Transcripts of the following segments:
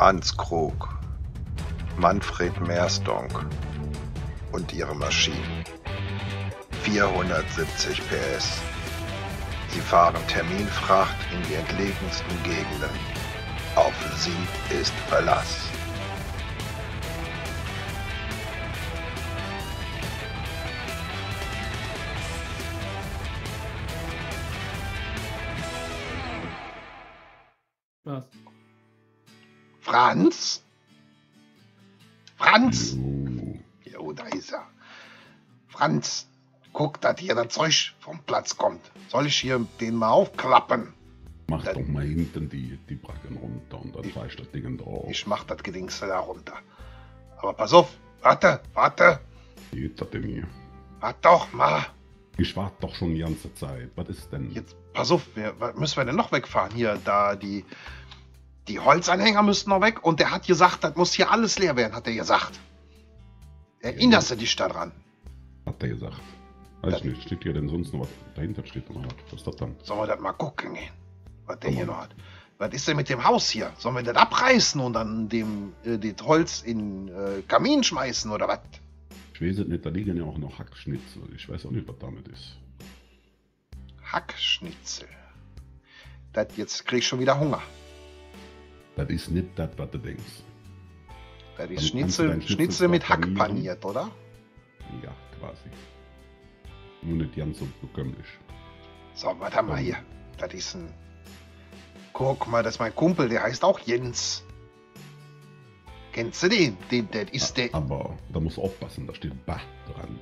Franz Krug, Manfred Merstonk und ihre Maschinen. 470 PS. Sie fahren Terminfracht in die entlegensten Gegenden. Auf sie ist Verlass. Franz? Franz? Oh, Jo, da ist er. Franz, guck, dass hier das Zeug vom Platz kommt. Soll ich hier den mal aufklappen? mach Dann- doch mal hinten die, die Bracken runter und dann ich das Ding drauf. Ich mach das Gedingsel da runter. Aber pass auf, warte, warte, geht das denn hier? warte doch mal. Ich warte doch schon die ganze Zeit. Was ist denn? Jetzt, pass auf, wir, müssen wir denn noch wegfahren? Hier, da die, die Holzanhänger müssen noch weg und der hat gesagt, das muss hier alles leer werden, hat er gesagt. Erinnerst du dich daran? Hat der gesagt. Weiß Das- nicht, steht hier denn sonst noch was? Dahinter steht noch was. Was ist das dann? Sollen wir das mal gucken gehen, was der Komm hier mal. noch hat? Was ist denn mit dem Haus hier? Sollen wir das abreißen und dann dem äh, das Holz in äh, Kamin schmeißen oder was? Ich weiß es nicht, da liegen ja auch noch Hackschnitzel. Ich weiß auch nicht, was damit ist. Hackschnitzel. Das jetzt krieg ich schon wieder Hunger. Das ist nicht das, was du denkst. Das ist Schnitzel, Schnitzel mit Hack paniert, oder? Ja, quasi. Nur nicht ganz so bekömmlich. So, was haben wir hier? Das ist ein. Guck mal, das ist mein Kumpel, der heißt auch Jens. Kennst du den? den das ist der. Aber da musst du aufpassen, da steht Bah dran.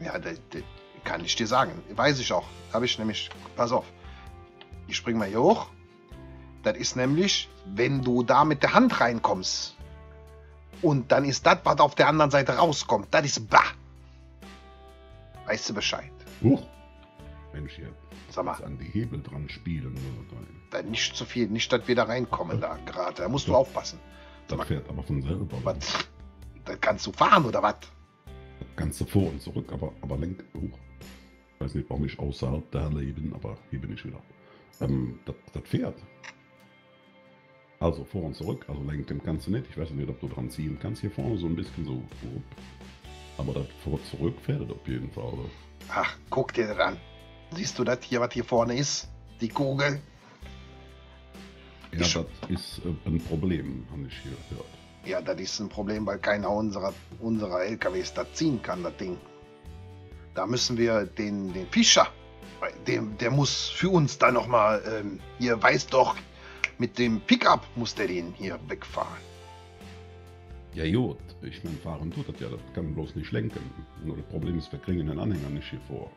Ja, das, das kann ich dir sagen. Weiß ich auch. Habe ich nämlich. Pass auf. Ich spring mal hier hoch. Das ist nämlich, wenn du da mit der Hand reinkommst. Und dann ist das, was auf der anderen Seite rauskommt. Das ist Bah. Weißt du Bescheid? Huch! Mensch, hier. Sag mal. An die Hebel dran spielen. oder? Da nicht zu viel. Nicht, dass wir da reinkommen da gerade. Da musst du aufpassen. Das fährt aber von selber. Was? Das kannst du fahren oder was? Das Ganze vor und zurück, aber, aber lenk. Huch. Ich weiß nicht, warum ich außerhalb da leben, aber hier bin ich wieder. Ähm, das, das fährt. Also vor und zurück, also lenkt dem Ganze nicht. Ich weiß nicht, ob du dran ziehen kannst hier vorne, so ein bisschen so. Aber das vor zurück fährt auf jeden Fall. Ach, guck dir das an. Siehst du das hier, was hier vorne ist? Die Kugel. Ja, Ich- das ist äh, ein Problem, habe ich hier gehört. Ja, das ist ein Problem, weil keiner unserer, unserer LKWs das ziehen kann, das Ding. Da müssen wir den, den Fischer, dem, der muss für uns da nochmal, ähm, hier weiß doch, mit dem Pickup muss der den hier wegfahren. Ja gut, ich meine, fahren tut das ja, das kann bloß nicht lenken. Nur das Problem ist, wir kriegen den Anhänger nicht hier vor.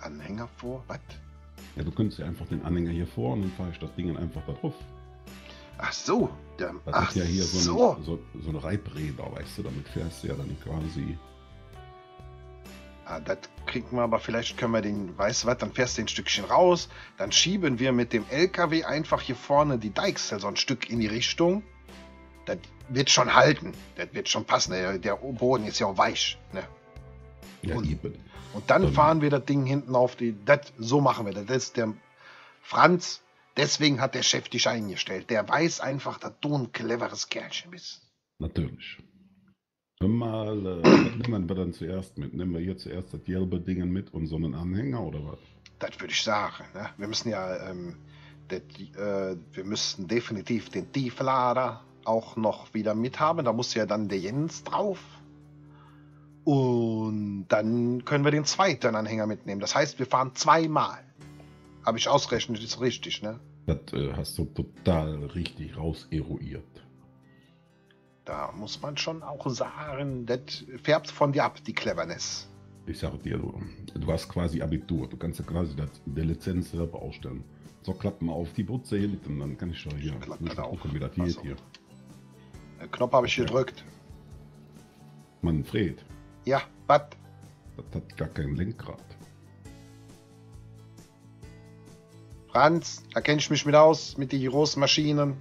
Anhänger vor, was? Ja, du könntest ja einfach den Anhänger hier vor und dann fahre ich das Ding einfach da drauf. Ach so, der, Das ach ist ja hier so, so. Eine, so, so eine Reibräder, weißt du, damit fährst du ja dann quasi. Ah, das kriegen wir aber, vielleicht können wir den, weißt du was, dann fährst du ein Stückchen raus, dann schieben wir mit dem LKW einfach hier vorne die Deichsel so ein Stück in die Richtung. Das wird schon halten, das wird schon passen, der, der Boden ist ja auch weich. Ne? Ja, Und-. Und dann Dann- fahren wir das Ding hinten auf die, das, so machen wir das. Das ist der Franz, deswegen hat der Chef dich eingestellt. Der weiß einfach, dass du ein cleveres Kerlchen bist. Natürlich. Mal, äh, was nehmen wir dann zuerst mit? Nehmen wir hier zuerst das gelbe Ding mit und so einen Anhänger oder was? Das würde ich sagen. Ne? Wir müssen ja, ähm, das, äh, wir müssten definitiv den Tieflader auch noch wieder mithaben. Da muss ja dann der Jens drauf. Und dann können wir den zweiten Anhänger mitnehmen. Das heißt, wir fahren zweimal. Habe ich ausgerechnet, ist richtig, ne? Das äh, hast du total richtig raus eruiert. Da muss man schon auch sagen, das färbt von dir ab, die Cleverness. Ich sage dir, du, du hast quasi Abitur. Du kannst ja quasi das, die Lizenz selber ausstellen. So, klapp mal auf die Butze hinten, dann kann ich doch hier. Ich klapp muss das ich auf. gucken, wie das hier. Den Knopf habe ich Okay. gedrückt. Manfred, Ja, was? das hat gar kein Lenkrad. Franz, da kenne ich mich mit aus, mit den großen Maschinen.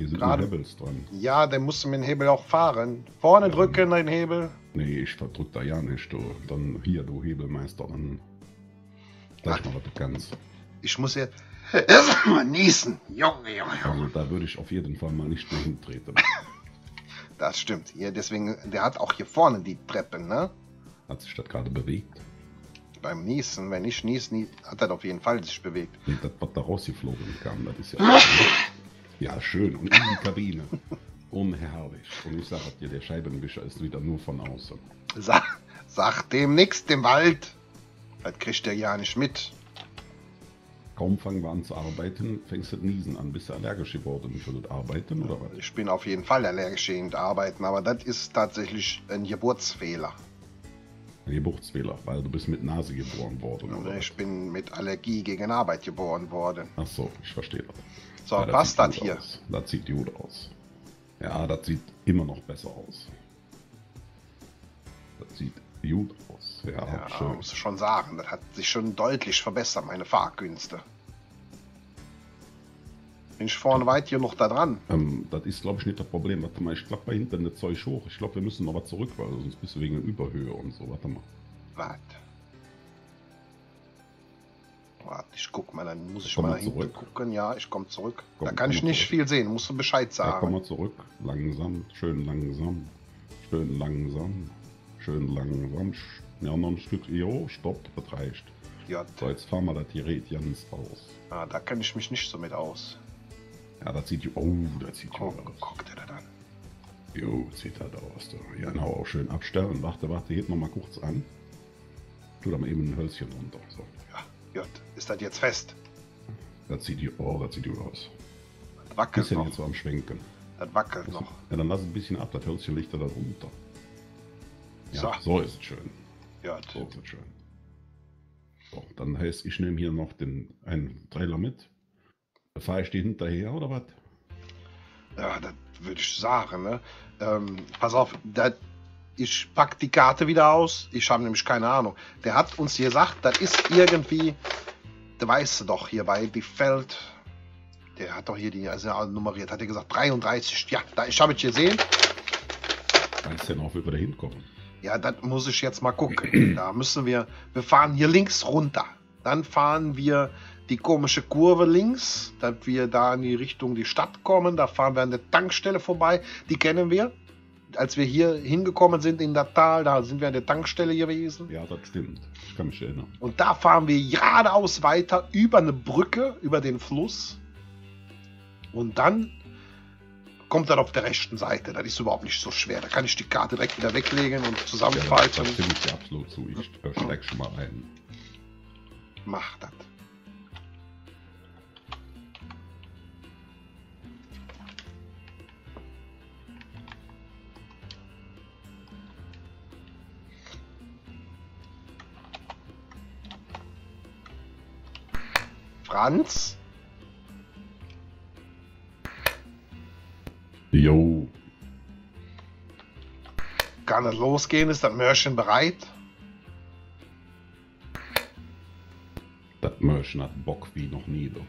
Hier sind Gerade- nur Hebels dran. Ja, dann musst du mit dem Hebel auch fahren. Vorne Ja. drücken, den Hebel. Nee, ich verdrück da ja nicht, du. Dann hier, du Hebelmeister, dann. Sag mal, was du kannst. Ich muss jetzt. Erstmal niesen. Junge, Junge, Junge. Also da würde ich auf jeden Fall mal nicht mehr hintreten. Das stimmt. Hier, deswegen, der hat auch hier vorne die Treppen, ne? Hat sich das gerade bewegt? Beim Niesen, wenn ich nies, nie, hat er auf jeden Fall sich bewegt. Nee, das, was da rausgeflogen kam, das ist ja. ja, schön. Und in die Kabine. Unherrlich. Und ich sage dir, der Scheibenwischer ist wieder nur von außen. Sa sag dem nix, dem Wald. Das kriegt der ja nicht mit. Kaum fangen wir an zu arbeiten, fängst du Niesen an. Bist du allergisch geworden für das Arbeiten oder was? Ich bin auf jeden Fall allergisch gegen Arbeiten, aber das ist tatsächlich ein Geburtsfehler. Ein Geburtsfehler, weil du bist mit Nase geboren worden. Oder Ich bin mit Allergie gegen Arbeit geboren worden. Ach so, ich verstehe das. So, Ja, das hier? Aus. Das sieht gut aus. Ja, das sieht immer noch besser aus. Das sieht gut aus. Ja, Ja, schön. muss ich schon sagen, das hat sich schon deutlich verbessert, meine Fahrkünste. Bin ich vorne weit hier noch da dran? Ähm, das ist, glaube ich, nicht das Problem. Warte mal, ich klappe bei hinten das Zeug hoch. Ich glaube, wir müssen noch was zurück, weil sonst bist du wegen der Überhöhe und so. Warte mal. Warte. Warte, ich guck mal, dann muss ich Komm mal zurück. gucken. Ja, ich komme zurück. Komm, da kann ich nicht zurück. viel sehen, musst du Bescheid Ja, komm sagen. mal zurück. Langsam, schön langsam. Schön langsam. Schön langsam. Ja, noch ein Stück. Jo, stopp, das reicht. Ja, So, jetzt fahren wir das Gerät ganz aus. ah, da kenne ich mich nicht so mit aus. Ja, das sieht. Oh, das sieht Guck, gut aus. guck dir das an. Jo, sieht halt aus. Du. Ja, genau, auch schön abstellen. Warte, warte, hebt noch mal kurz an. Tu da mal eben ein Hölzchen runter. So. Ja, gut. Ist das jetzt fest? Das sieht, ju- oh, das sieht gut aus. Das wackelt Bisschen noch. jetzt so am Schwenken. Das wackelt noch. Ja, dann lass es ein bisschen ab, das Hölzchen liegt da runter. Ja, So. so ist es schön. Ja, So ist es schön. So, dann heißt, ich nehme hier noch den einen Trailer mit. Fahre ich die hinterher oder was? ja das würde ich sagen. Ne? Ähm, pass auf, das, ich pack die Karte wieder aus. Ich habe nämlich keine Ahnung. Der hat uns gesagt, das ist irgendwie, der weißt du doch hier bei die Feld. Der hat doch hier die also nummeriert. Hat er gesagt 33. Ja, da ich habe es gesehen. Weiß ja noch, wie wir da hinkommen. Ja, das muss ich jetzt mal gucken. Da müssen wir, wir fahren hier links runter. Dann fahren wir die komische Kurve links, dass wir da in die Richtung die Stadt kommen. Da fahren wir an der Tankstelle vorbei. Die kennen wir. Als wir hier hingekommen sind in das Tal, da sind wir an der Tankstelle gewesen. Ja, das stimmt. Ich kann mich erinnern. Und da fahren wir geradeaus weiter über eine Brücke, über den Fluss. Und dann kommt das auf der rechten Seite. Das ist überhaupt nicht so schwer. Da kann ich die Karte direkt wieder weglegen und Ja, zusammenfalten. das stimme ich dir absolut zu. Ich steig schon mal ein. Mach das. Franz, Jo, kann es losgehen? Ist das Mörchen bereit? das Mörchen hat Bock wie noch nie. Du.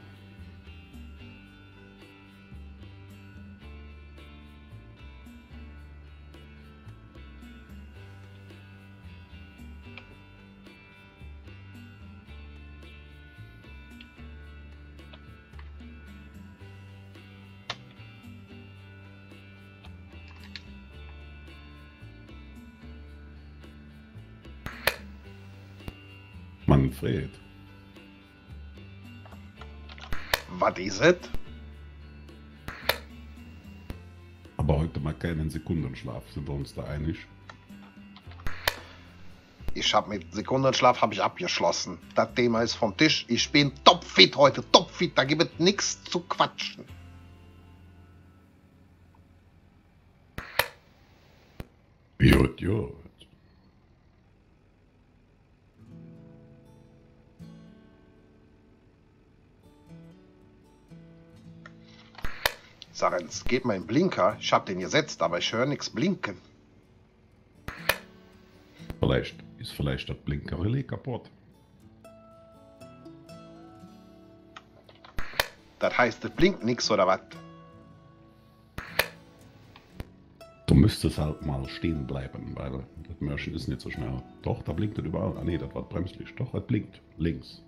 Es? aber heute mal keinen Sekundenschlaf. Sind wir uns da einig? Ich habe mit Sekundenschlaf habe ich abgeschlossen. Das Thema ist vom Tisch. Ich bin topfit heute, topfit. Da gibt es nichts zu quatschen. Gut, gut. Sag jetzt, geht mein Blinker. Ich habe den gesetzt, aber ich höre nichts blinken. Vielleicht ist vielleicht das Blinkerrelais kaputt. Das heißt, es blinkt nichts oder was? Du müsstest halt mal stehen bleiben, weil das Mörchen ist nicht so schnell. Doch, da blinkt es überall. Ah nee, das war Bremslicht. Doch, es blinkt. Links.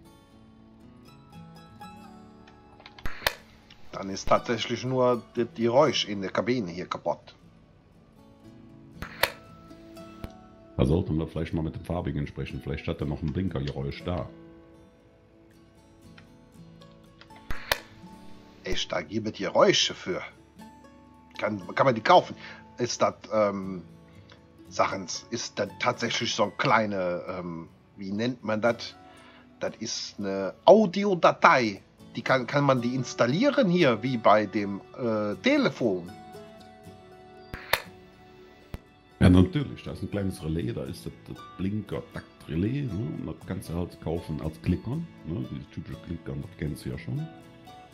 Dann ist tatsächlich nur die, die Räusch in der Kabine hier kaputt. Da sollten wir vielleicht mal mit dem Farbigen sprechen. Vielleicht hat er noch ein Blinkergeräusch da. Echt, da gibt es Geräusche für. Kann, kann man die kaufen? Ist das, ähm, Sachen, ist das tatsächlich so ein kleine, ähm, wie nennt man das? Das ist eine Audiodatei. Die kann, kann man die installieren hier, wie bei dem äh, Telefon. Ja, natürlich. Da ist ein kleines Relais, da ist das, das Blinker-Takt-Relais. Ne? Und das kannst du halt kaufen als Klickern. Ne? Diese typische Klickern, das kennst du ja schon.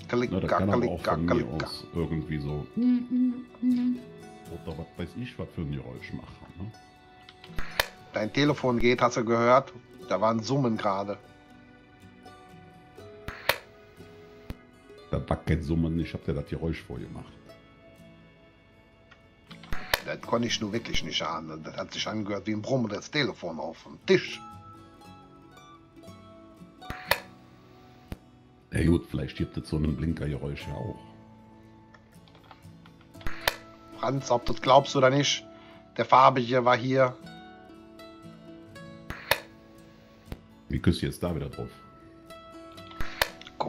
Klicker, Ne, das kann aber auch von mir aus irgendwie so. Oder was weiß ich, was für ein Geräusch machen. Ne? Dein Telefon geht, hast du gehört? Da waren Summen gerade. Summen, ich hab dir das Geräusch vorgemacht. Das konnte ich nur wirklich nicht ahnen. Das hat sich angehört wie ein Brummen das Telefon auf dem Tisch. Ja gut, vielleicht gibt es so einen Blinkergeräusch ja auch. Franz, ob du das glaubst oder nicht, der Farbige war hier. Wie küsst jetzt da wieder drauf?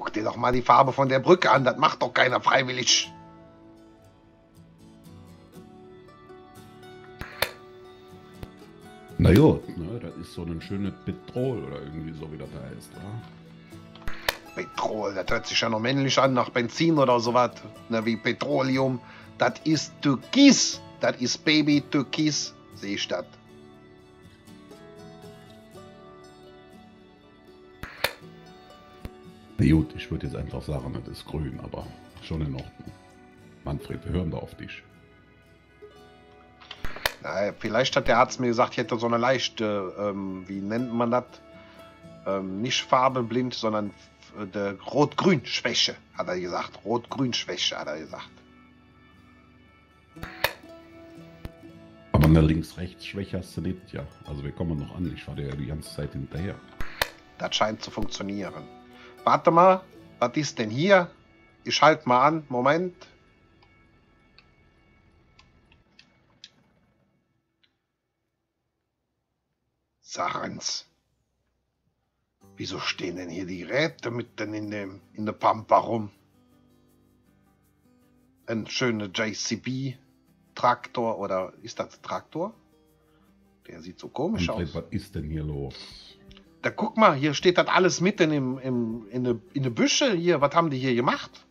Guck dir doch mal die Farbe von der Brücke an. Das macht doch keiner freiwillig. Na gut, ne, das ist so ein schönes Petrol oder irgendwie so, wie das da heißt, wa? Petrol, das hört sich ja noch männlich an, nach Benzin oder sowas. Ne, wie Petroleum. Das ist Türkis. Das ist Baby Türkis. Sehe ich das. Gut, ich würde jetzt einfach sagen, das ist grün, aber schon in Ordnung. Manfred, wir hören da auf dich. Na, vielleicht hat der Arzt mir gesagt, ich hätte so eine leichte, ähm, wie nennt man das? Ähm, nicht farbenblind, sondern der Rot-Grün-Schwäche, hat er gesagt. Rot-Grün-Schwäche, hat er gesagt. Aber eine Links-Rechts-Schwäche hast du nicht, ja. Also wir kommen noch an, ich war dir ja die ganze Zeit hinterher. Das scheint zu funktionieren. Warte mal, was ist denn hier? Ich halte mal an, Moment. Saren's. Wieso stehen denn hier die Räte mitten in dem in der Pampa rum? Ein schöner JCB Traktor oder ist das Traktor? Der sieht so komisch Manfred, aus. was ist denn hier los? Da guck mal, hier steht das alles mitten im, im, in der in de Büsche hier. Was haben die hier gemacht?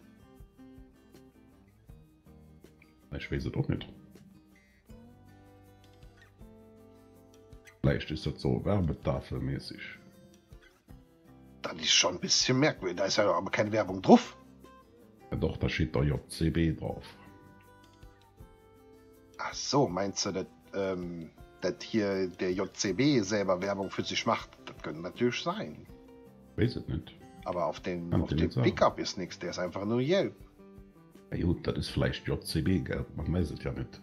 Ich weiß es auch nicht. Vielleicht ist das so werbetafelmäßig. Das ist schon ein bisschen merkwürdig. Da ist ja aber keine Werbung drauf. Ja doch, da steht doch JCB drauf. Ach so, meinst du, dass ähm, dass hier der JCB selber Werbung für sich macht? Das könnte natürlich sein. Weiß es nicht. Aber auf dem, Kann auf dem sagen. Pickup ist nichts. Der ist einfach nur gelb. Ja gut, das ist vielleicht JCB, gell? Man weiß es ja nicht.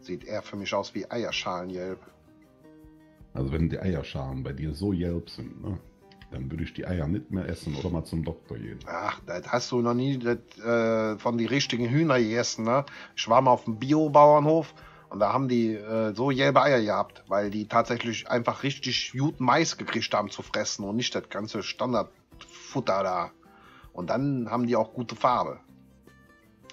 Sieht eher für mich aus wie Eierschalengelb. Also wenn die Eierschalen bei dir so gelb sind, ne? Dann würde ich die Eier nicht mehr essen oder mal zum Doktor gehen. Ach, das hast du noch nie das, äh, von die richtigen Hühner gegessen, ne? Ich war mal auf dem Bio-Bauernhof und da haben die äh, so gelbe Eier gehabt, weil die tatsächlich einfach richtig guten Mais gekriegt haben zu fressen und nicht das ganze Standardfutter da. Und dann haben die auch gute Farbe.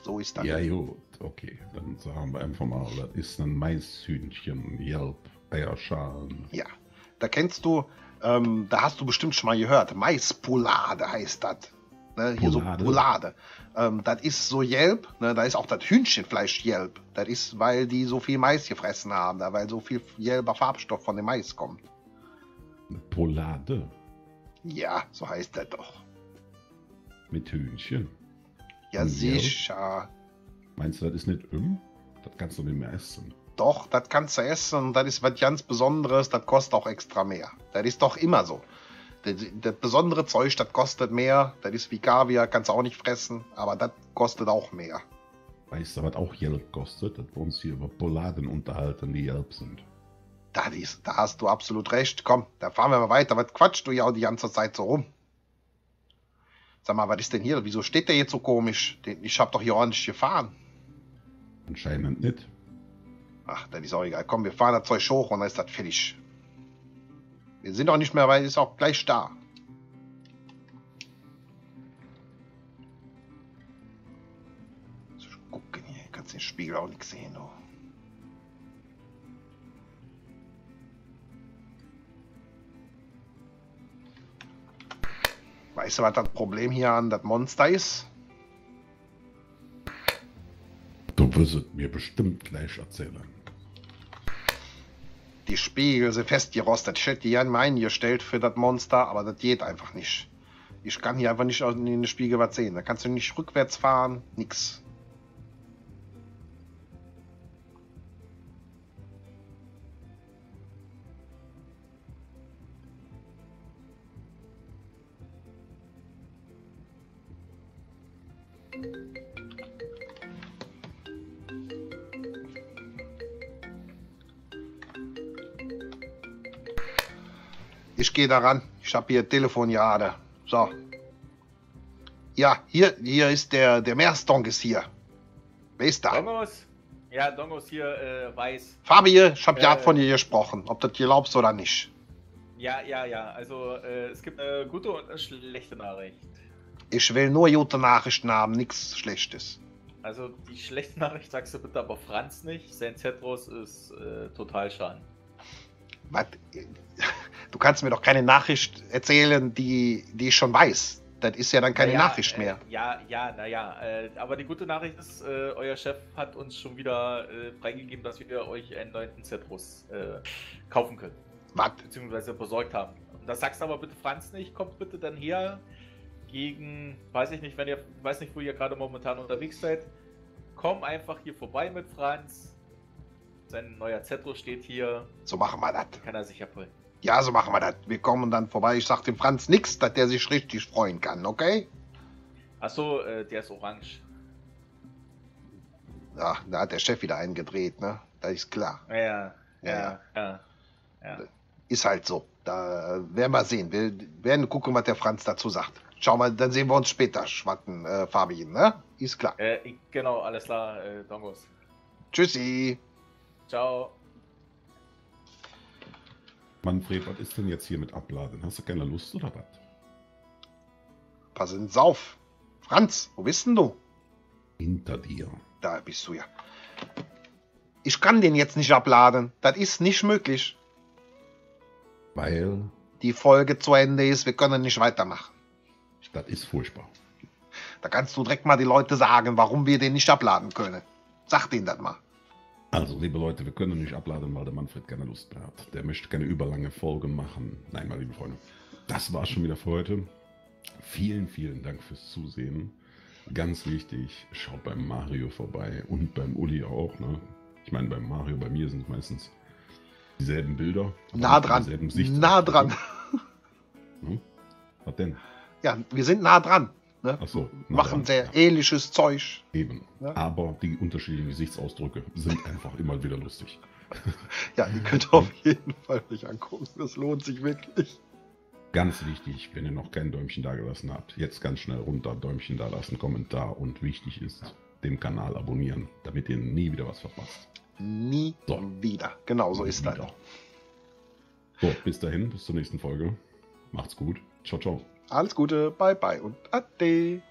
So ist das. Ja gut, okay. Dann sagen wir einfach mal, das ist ein Maishühnchen, gelb, Eierschalen. Ja, da kennst du, ähm, da hast du bestimmt schon mal gehört, Maispolade heißt das. Ne, hier Polade? so Polade. Ähm, das ist so gelb, ne, da ist auch das Hühnchenfleisch gelb. Das ist, weil die so viel Mais gefressen haben, da, weil so viel gelber Farbstoff von dem Mais kommt. Eine Polade Ja, so heißt das doch. mit Hühnchen. Ja, Ja. sicher. Meinst du, das ist nicht um? Das kannst du nicht mehr essen. Doch, das kannst du essen und das ist was ganz Besonderes, das kostet auch extra mehr. Das ist doch immer so. Das, besondere Zeug, das kostet mehr, das ist wie Kaviar, kannst du auch nicht fressen, aber das kostet auch mehr. Weißt du, was auch gelb kostet? Dass wir uns hier über Poladen unterhalten, die gelb sind. Das ist, da hast du absolut recht. Komm, da fahren wir mal weiter. Was quatschst du ja auch die ganze Zeit so rum? Sag mal, was ist denn hier? Wieso steht der jetzt so komisch? Ich hab doch hier ordentlich gefahren. Anscheinend nicht. Ach, das ist auch egal. Komm, wir fahren das Zeug hoch und dann ist das fertig. Wir sind auch nicht mehr, weil ist auch gleich da. So, gucken hier, kannst den Spiegel auch nicht sehen. Du. Weißt du, was das Problem hier an das Monster ist? Du wirst es mir bestimmt gleich erzählen. Die Spiegel sind festgerostet. Ich hätte die ja mal eingestellt für das Monster, aber das geht einfach nicht. Ich kann hier einfach nicht in den Spiegel was sehen. Da kannst du nicht rückwärts fahren, nix. Ich gehe daran. Ich habe hier Telefon gerade. So. Ja, hier, hier ist der, der Meerstonk ist hier. Wer ist da? Dongos? Ja, Dongos hier äh, weiß. Fabi, ich habe ja Äh. von dir gesprochen, ob du das glaubst oder nicht. Ja, ja, ja. Also äh, es gibt eine gute und eine schlechte Nachricht. Ich will nur gute Nachrichten haben, nichts Schlechtes. Also die schlechte Nachricht sagst du bitte aber Franz nicht. Sein Zetros ist äh, total schaden. Was? Du kannst mir doch keine Nachricht erzählen, die, die ich schon weiß. Das ist ja dann keine Naja, Nachricht äh, mehr. Ja, ja, naja. Äh, aber die gute Nachricht ist, äh, euer Chef hat uns schon wieder äh, freigegeben, dass wir euch einen neuen Zetros äh, kaufen können. Was? beziehungsweise besorgt haben. Und das sagst du aber bitte Franz nicht, kommt bitte dann her gegen, weiß ich nicht, wenn ihr, weiß nicht, wo ihr gerade momentan unterwegs seid, komm einfach hier vorbei mit Franz. Sein neuer Zetro steht hier, So machen wir das. kann er sich abholen. Ja, so machen wir das. Wir kommen dann vorbei. Ich sag dem Franz nix, dass der sich richtig freuen kann, okay? Achso, äh, der ist orange. Ja, da hat der Chef wieder einen gedreht, ne? Das ist klar. Ja, ja, Ja, ja. ja. Ist halt so. Da werden wir sehen. Wir werden gucken, was der Franz dazu sagt. Schau mal, dann sehen wir uns später, Schwatten, äh, Fabian, ne? Ist klar. Äh, genau, alles klar, äh, Dongos. Tschüssi. Ciao. Manfred, was ist denn jetzt hier mit Abladen? Hast du keine Lust oder was? Passen Sie auf. Franz, wo bist denn du? Hinter dir. Da bist du ja. Ich kann den jetzt nicht abladen. Das ist nicht möglich. Weil Die Folge zu Ende ist, wir können nicht weitermachen. das ist furchtbar. Da kannst du direkt mal die Leute sagen, warum wir den nicht abladen können. Sag denen das mal. Also, liebe Leute, wir können nicht abladen, weil der Manfred keine Lust mehr hat. Der möchte keine überlange Folge machen. Nein, meine lieben Freunde. Das war schon wieder für heute. Vielen, vielen Dank fürs Zusehen. Ganz wichtig, schaut beim Mario vorbei und beim Uli auch. Ne? Ich meine, beim Mario, bei mir sind es meistens dieselben Bilder. Nah dran. Nah dran. Hm? Was denn? Ja, wir sind nah dran. Ne? So, Machen dran, sehr ja. ähnliches Zeug. Eben. Ja. Aber die unterschiedlichen Gesichtsausdrücke sind einfach immer wieder lustig. Ja, ihr könnt auf jeden Fall euch angucken. Das lohnt sich wirklich. Ganz wichtig, wenn ihr noch kein Däumchen dagelassen habt, jetzt ganz schnell runter, Däumchen da lassen, Kommentar und wichtig ist, den Kanal abonnieren, damit ihr nie wieder was verpasst. Nie So. wieder. Genau so ist das. So, bis dahin, bis zur nächsten Folge. Macht's gut. Ciao, ciao. Alles Gute, bye bye und ade.